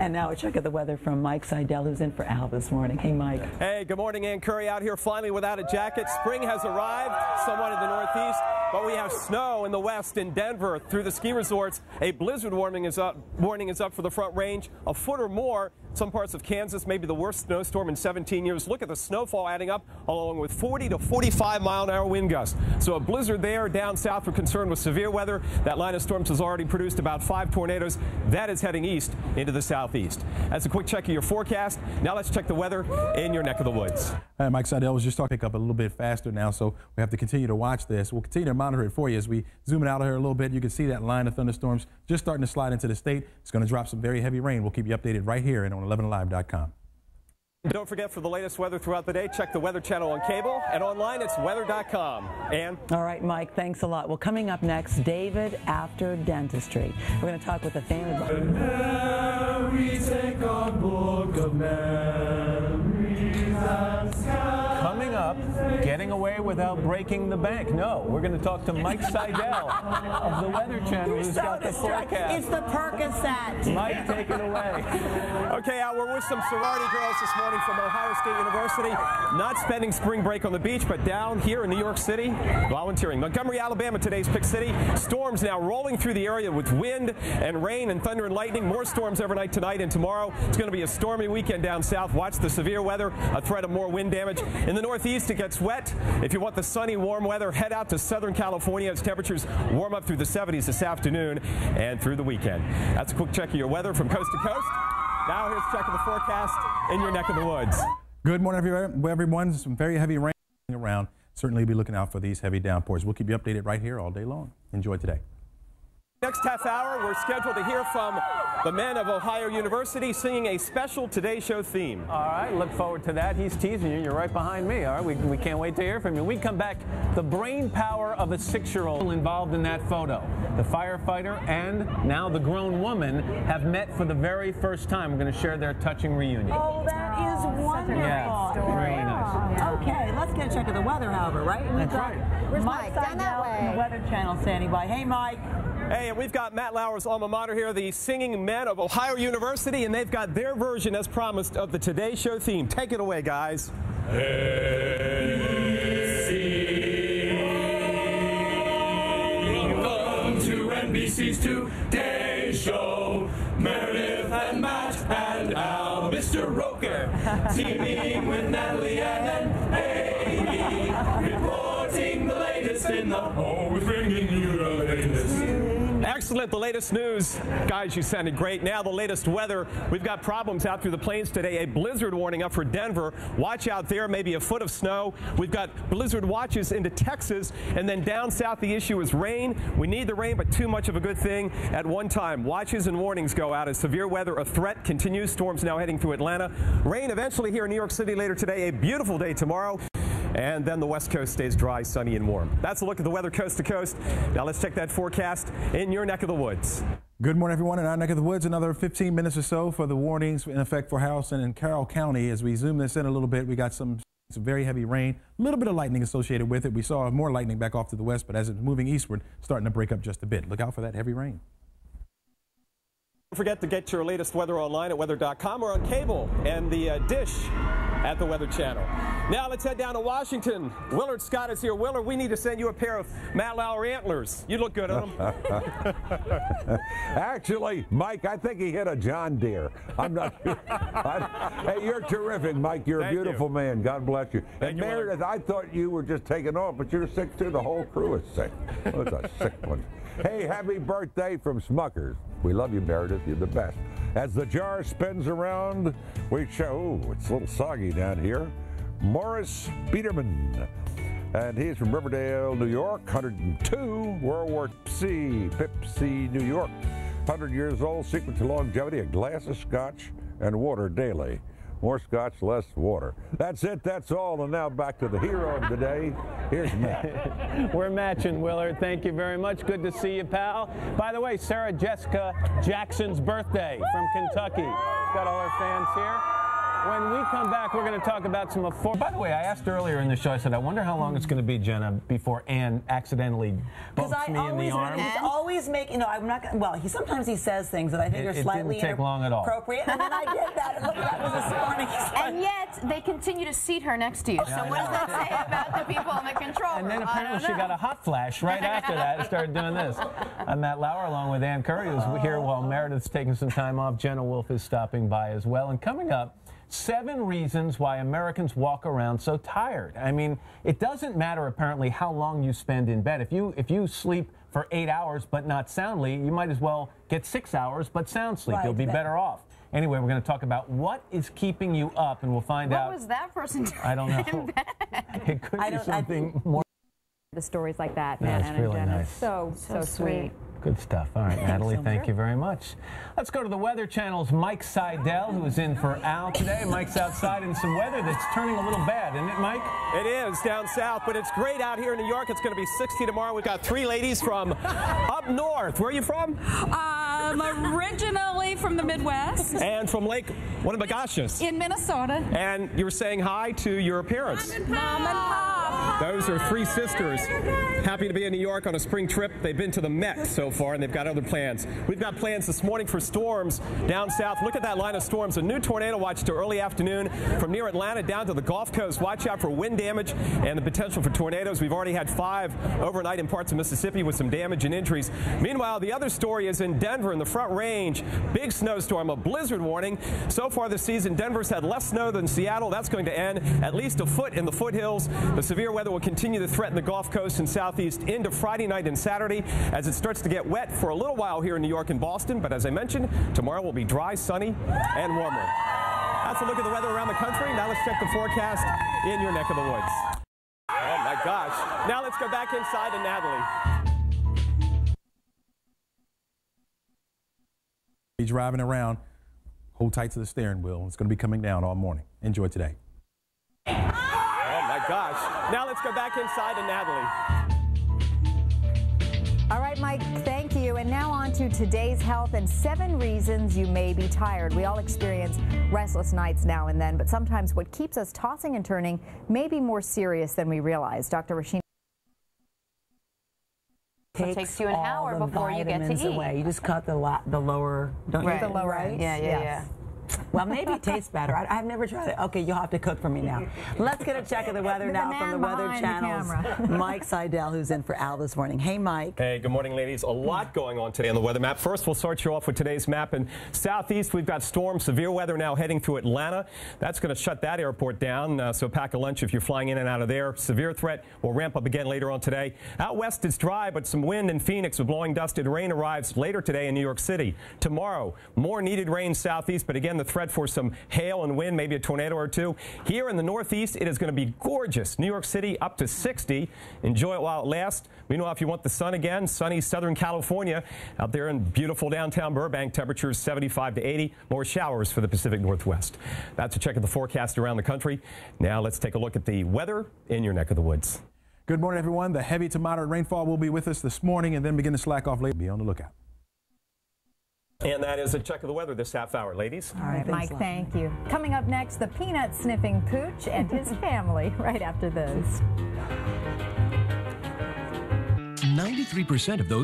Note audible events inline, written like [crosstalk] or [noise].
And now a check of the weather from Mike Seidel, who's in for Al this morning. Hey, Mike. Hey, good morning, Ann Curry out here finally without a jacket. Spring has arrived somewhat in the northeast, but we have snow in the west in Denver through the ski resorts. A blizzard warning is up, warning is up for the front range, a foot or more. Some parts of Kansas, maybe the worst snowstorm in 17 years. Look at the snowfall adding up, along with 40 to 45 mile an hour wind gusts. So a blizzard there down south. We're concerned with severe weather. That line of storms has already produced about five tornadoes. That is heading east into the southeast. That's a quick check of your forecast. Now let's check the weather in your neck of the woods. All right, Mike Seidel was just talking up a little bit faster now, so we have to continue to watch this. We'll continue to monitor it for you as we zoom it out here a little bit. You can see that line of thunderstorms just starting to slide into the state. It's going to drop some very heavy rain. We'll keep you updated right here and on 11alive.com. Don't forget for the latest weather throughout the day, check the Weather Channel on cable and online it's weather.com. And All right, Mike, thanks a lot. Well, coming up next, David after dentistry. We're going to talk with a of Coming up, getting away without breaking the bank. No, we're going to talk to Mike Seidel of the Weather Channel, who's got the forecast. It's the Percocet. Mike, take it away. Okay, Al, we're with some sorority girls this morning from Ohio State University. Not spending spring break on the beach, but down here in New York City, volunteering. Montgomery, Alabama, today's pick city. Storms now rolling through the area with wind and rain and thunder and lightning. More storms overnight tonight and tomorrow. It's going to be a stormy weekend down south. Watch the severe weather, a threat of more wind damage. In the northeast, it gets wet. If you want the sunny, warm weather, head out to Southern California as temperatures warm up through the 70s this afternoon and through the weekend. That's a quick check of your weather from coast to coast. Now here's a check of the forecast in your neck of the woods. Good morning, everyone. everyone. Some very heavy rain around. Certainly be looking out for these heavy downpours. We'll keep you updated right here all day long. Enjoy today. Next half hour, we're scheduled to hear from the men of Ohio University singing a special Today Show theme. All right, look forward to that. He's teasing you. You're right behind me. All right, we, we can't wait to hear from you. We come back. The brain power of a six-year-old involved in that photo. The firefighter and now the grown woman have met for the very first time. We're going to share their touching reunion. Oh, that oh, is wonderful. Yeah, really nice. Okay, let's get a check of the weather, however, right? We've That's got right. Where's Mike Mike? Down that way. the Weather Channel standing by. Hey, Mike. Hey, and we've got Matt Lauer's alma mater here, the singing men of Ohio University, and they've got their version, as promised, of the Today Show theme. Take it away, guys. Welcome to NBC's Today Show. Meredith and Matt and Al, Mr. Roker, teaming with Natalie and Excellent. The latest news. Guys, you sounded great. Now, the latest weather. We've got problems out through the plains today. A blizzard warning up for Denver. Watch out there. Maybe a foot of snow. We've got blizzard watches into Texas. And then down south, the issue is rain. We need the rain, but too much of a good thing at one time. Watches and warnings go out as severe weather, a threat continues. Storms now heading through Atlanta. Rain eventually here in New York City later today. A beautiful day tomorrow. And then the west coast stays dry, sunny, and warm. That's a look at the weather coast to coast. Now let's check that forecast in your neck of the woods. Good morning, everyone. In our neck of the woods, another 15 minutes or so for the warnings in effect for Harrison and Carroll County. As we zoom this in a little bit, we got some, some very heavy rain, a little bit of lightning associated with it. We saw more lightning back off to the west, but as it's moving eastward, starting to break up just a bit. Look out for that heavy rain. Don't forget to get your latest weather online at weather.com or on cable and the uh, dish at the Weather Channel. Now let's head down to Washington. Willard Scott is here. Willard, we need to send you a pair of Matt Lauer antlers. You look good on them. [laughs] Actually, Mike, I think he hit a John Deere. I'm not. [laughs] I- hey, you're terrific, Mike. You're Thank a you. beautiful man. God bless you. Thank and you, Willard. Meredith, I thought you were just taking off, but you're sick too. The whole crew is sick. It's a sick one. [laughs] Hey, happy birthday from Smuckers. We love you, Meredith. You're the best. As the jar spins around, we show, oh, it's a little soggy down here, Morris Biederman. And he's from Riverdale, New York, 102, World War C, Pepsi, New York. 100 years old, secret to longevity, a glass of scotch and water daily. More scotch, less water. That's it, that's all. And now back to the hero of the day. Here's Matt. [laughs] We're matching, Willard. Thank you very much. Good to see you, pal. By the way, Sarah Jessica Jackson's birthday from Kentucky. Got all our fans here. When we come back, we're going to talk about some afford. By the way, I asked earlier in the show. I said, I wonder how long it's going to be, Jenna, before Ann accidentally Because bumps I me in the arm. he's always make, you know, I'm not gonna, well, he sometimes he says things that I think It- are it didn't slightly take long at all. inappropriate, and then I did that, and look, that was this morning. And yet, they continue to seat her next to you. So what does that say about the people in the control And then apparently she got a hot flash right after that and started doing this. I'm Matt Lauer along with Ann Curry, who's here while Meredith's taking some time off. Jenna Wolfe is stopping by as well. And coming up, seven reasons why Americans walk around so tired. I mean, it doesn't matter apparently how long you spend in bed. If you if you sleep for eight hours but not soundly, you might as well get six hours but sound sleep. Right. You'll be better off. Anyway, we're going to talk about what is keeping you up, and we'll find What out. was that person doing? I don't know. in bed? [laughs] It could I be don't- I something think- more. the stories like that, Yeah, man, it's and really Jenna. nice. So, so, So sweet. sweet. Good stuff. All right, [laughs] Natalie, thank you very much. Let's go to the Weather Channel's Mike Seidel, who is in for Al today. Mike's outside in some weather that's turning a little bad, isn't it, Mike? It is down south, but it's great out here in New York. It's going to be 60 tomorrow. We've got three ladies from [laughs] up north. Where are you from? I'm originally from the Midwest And from Lake Winnebagashas. in Minnesota. And you were saying hi to your parents. Mom and Pop. Those are three sisters. Happy to be in New York on a spring trip. They've been to the Met so far, and they've got other plans. We've got plans this morning for storms down south. Look at that line of storms. A new tornado watch to early afternoon from near Atlanta down to the Gulf Coast. Watch out for wind damage and the potential for tornadoes. We've already had five overnight in parts of Mississippi with some damage and injuries. Meanwhile, the other story is in Denver in the Front Range. Big snowstorm, a blizzard warning. So far this season, Denver's had less snow than Seattle. That's going to end at least a foot in the foothills. The severe weather will continue to threaten the Gulf Coast and Southeast into Friday night and Saturday as it starts to get wet for a little while here in New York and Boston. But as I mentioned, tomorrow will be dry, sunny, and warmer. That's a look at the weather around the country. Now let's check the forecast in your neck of the woods. Oh my gosh. Now let's go back inside to Natalie. Be driving around. Hold tight to the steering wheel. It's going to be coming down all morning. Enjoy today. Gosh. Now let's go back inside to Natalie. All right, Mike, thank you. And now on to today's health and seven reasons you may be tired. We all experience restless nights now and then, but sometimes what keeps us tossing and turning may be more serious than we realize. Dr. Rasheen. it takes you an hour before you get to eat. away. You just cut the la- the lower, don't Right. you? The lower right? end. Yeah, yeah, Yes. yeah. Well, maybe it tastes better. I, I've never tried it. Okay, you'll have to cook for me now. Let's get a check of the weather The now from the Weather behind the Channel's. [laughs] [laughs] Mike Seidel, who's in for Al this morning. Hey, Mike. Hey, good morning, ladies. A lot going on today on the weather map. First, we'll start you off with today's map. In southeast, we've got storm, severe weather now heading through Atlanta. That's going to shut that airport down, uh, so pack a lunch if you're flying in and out of there. Severe threat will ramp up again later on today. Out west, it's dry, but some wind in Phoenix with blowing dust and rain arrives later today in New York City. Tomorrow, more needed rain southeast, but again, the threat for some hail and wind, maybe a tornado or two. Here in the northeast, it is going to be gorgeous. New York City up to 60. Enjoy it while it lasts. Meanwhile, if you want the sun again, sunny Southern California out there in beautiful downtown Burbank, temperatures 75 to 80. More showers for the Pacific Northwest. That's a check of the forecast around the country. Now let's take a look at the weather in your neck of the woods. Good morning, everyone. The heavy to moderate rainfall will be with us this morning and then begin to slack off later. Be on the lookout. And that is a check of the weather this half hour, ladies. All right, thanks Mike, a thank you. Coming up next, the peanut sniffing pooch and his [laughs] family right after this. 93% of those